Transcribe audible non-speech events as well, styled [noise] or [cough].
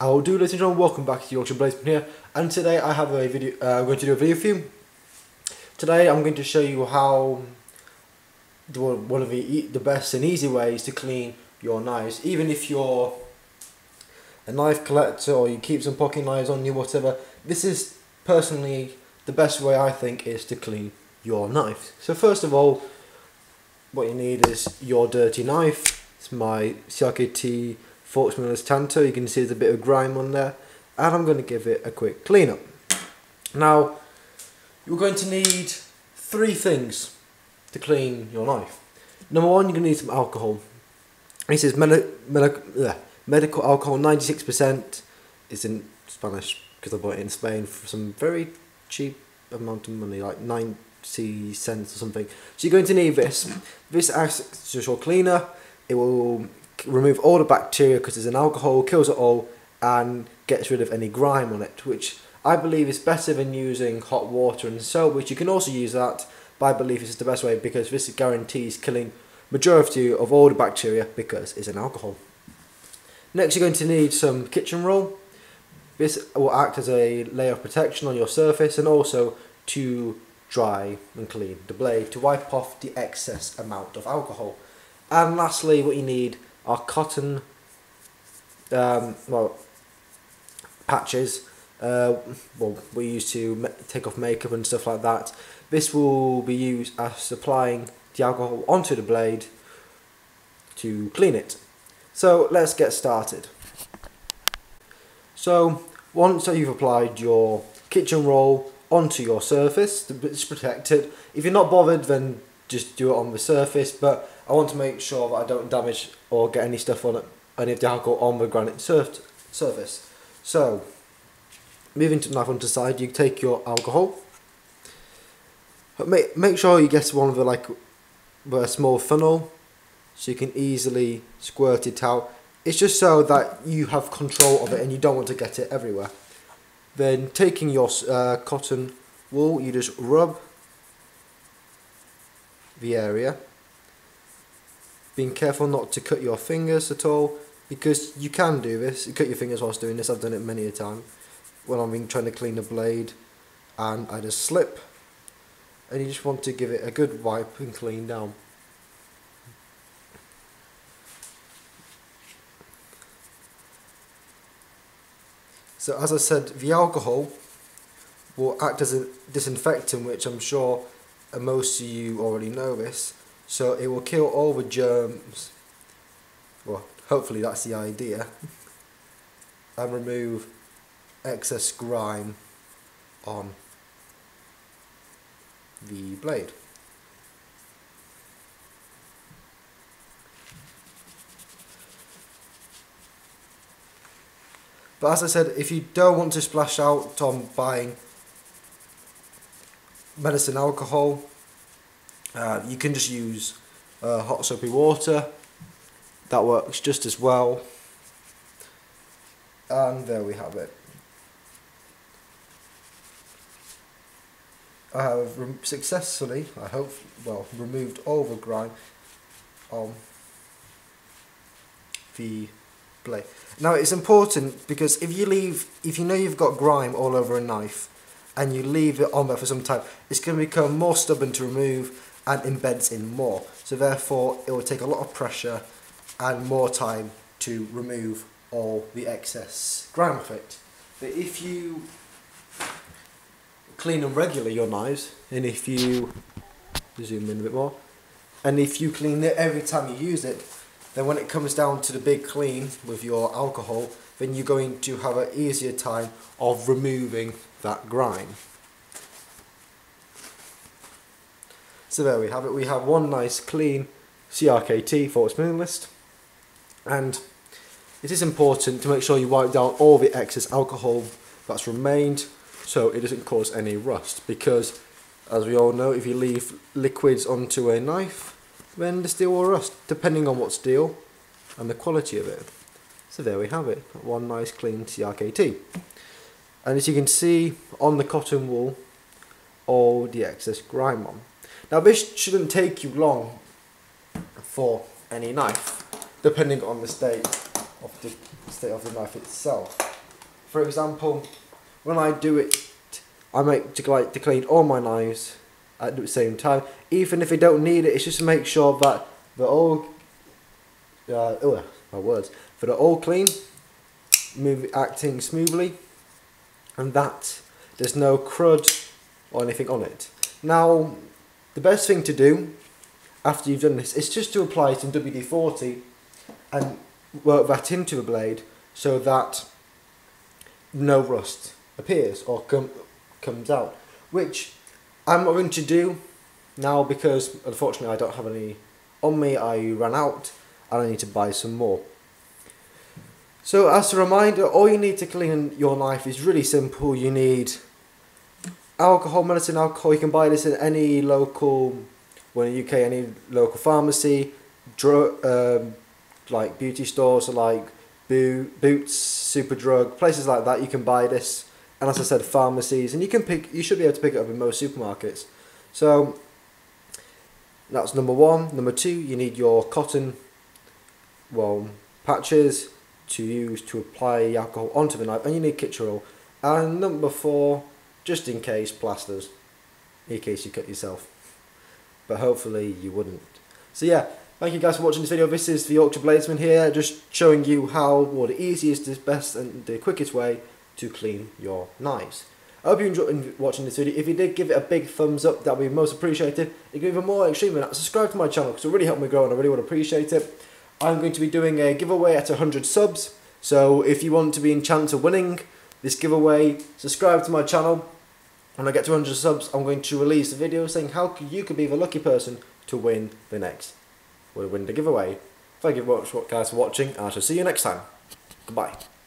I'll do ladies and gentlemen, welcome back to Yorkshire Bladesman here and today I have a video, uh, I'm going to do a video for you. Today I'm going to show you how the, one of the, the best and easy ways to clean your knives even if you're a knife collector or you keep some pocket knives on you whatever this is personally the best way I think is to clean your knife. So first of all what you need is your dirty knife. It's my CRKT Folts Minimalist Tanto. You can see there's a bit of grime on there. And I'm going to give it a quick clean up. Now, you're going to need three things to clean your knife. Number one, you're going to need some alcohol. This is medi medi medical alcohol, 96%. It's in Spanish because I bought it in Spain for some very cheap amount of money, like 90 cents or something. So you're going to need this. This your cleaner. It will remove all the bacteria because there's an alcohol, kills it all, and gets rid of any grime on it, which I believe is better than using hot water and soap, which you can also use that, but I believe this is the best way because this guarantees killing majority of all the bacteria because it's an alcohol. Next you're going to need some kitchen roll. This will act as a layer of protection on your surface and also to dry and clean the blade to wipe off the excess amount of alcohol. And lastly what you need are cotton um, well patches uh, well we use to take off makeup and stuff like that. This will be used as applying the alcohol onto the blade to clean it. So let's get started. So once you've applied your kitchen roll onto your surface it's protected if you're not bothered then just do it on the surface but I want to make sure that I don't damage or get any stuff on it, any of the alcohol on the granite surf surface. So, moving to the knife onto the side, you take your alcohol. Make, make sure you get one of the like a small funnel so you can easily squirt it out. It's just so that you have control of it and you don't want to get it everywhere. Then taking your uh, cotton wool, you just rub the area being careful not to cut your fingers at all because you can do this. You cut your fingers whilst doing this. I've done it many a time when I'm trying to clean a blade and I just slip and you just want to give it a good wipe and clean down. So as I said, the alcohol will act as a disinfectant, which I'm sure uh, most of you already know this, so it will kill all the germs. Well, hopefully that's the idea. [laughs] and remove excess grime on the blade. But as I said, if you don't want to splash out on buying medicine alcohol, uh, you can just use uh, hot soapy water. That works just as well. And there we have it. I have successfully, I hope, well, removed all the grime on the blade. Now it's important because if you leave, if you know you've got grime all over a knife and you leave it on there for some time, it's going to become more stubborn to remove and embeds in more. So therefore it will take a lot of pressure and more time to remove all the excess grime off it. But if you clean them regularly, your knives, and if you zoom in a bit more, and if you clean it every time you use it, then when it comes down to the big clean with your alcohol, then you're going to have an easier time of removing that grime. So there we have it. We have one nice clean CRKT for Folts minimalist. And it is important to make sure you wipe down all the excess alcohol that's remained so it doesn't cause any rust because as we all know if you leave liquids onto a knife the steel will rust depending on what steel and the quality of it. So there we have it, one nice clean CRKT. And as you can see on the cotton wool all the excess grime on. Now this shouldn't take you long for any knife, depending on the state of the state of the knife itself. For example, when I do it, I make to like to clean all my knives at the same time, even if I don't need it. It's just to make sure that they're all, uh, oh, my words, that they're all clean, move acting smoothly, and that there's no crud or anything on it. Now, the best thing to do after you've done this is just to apply some WD-40 and work that into the blade so that no rust appears or com comes out, which I'm not going to do now because unfortunately I don't have any on me, I ran out and I need to buy some more. So as a reminder, all you need to clean your knife is really simple. You need alcohol, medicine, alcohol. You can buy this in any local, well in the UK, any local pharmacy, drug, um, like beauty stores, like Bo Boots, Superdrug, places like that. You can buy this, and as I said, pharmacies, and you can pick. You should be able to pick it up in most supermarkets. So that's number one. Number two, you need your cotton, well, patches to use to apply alcohol onto the knife, and you need kitchen roll. And number four, just in case, plasters, in case you cut yourself. But hopefully you wouldn't. So yeah, thank you guys for watching this video. This is the Yorkshire Bladesman here, just showing you how, well, the easiest, the best, and the quickest way to clean your knives. I hope you enjoyed watching this video. If you did, give it a big thumbs up. That would be most appreciated. If you're even more extreme than that, subscribe to my channel because it really helped me grow and I really would appreciate it. I'm going to be doing a giveaway at 100 subs. So if you want to be in chance of winning this giveaway, subscribe to my channel. When I get to 100 subs, I'm going to release a video saying how you could be the lucky person to win the next, win the giveaway. Thank you very much guys for watching, and I shall see you next time. Goodbye.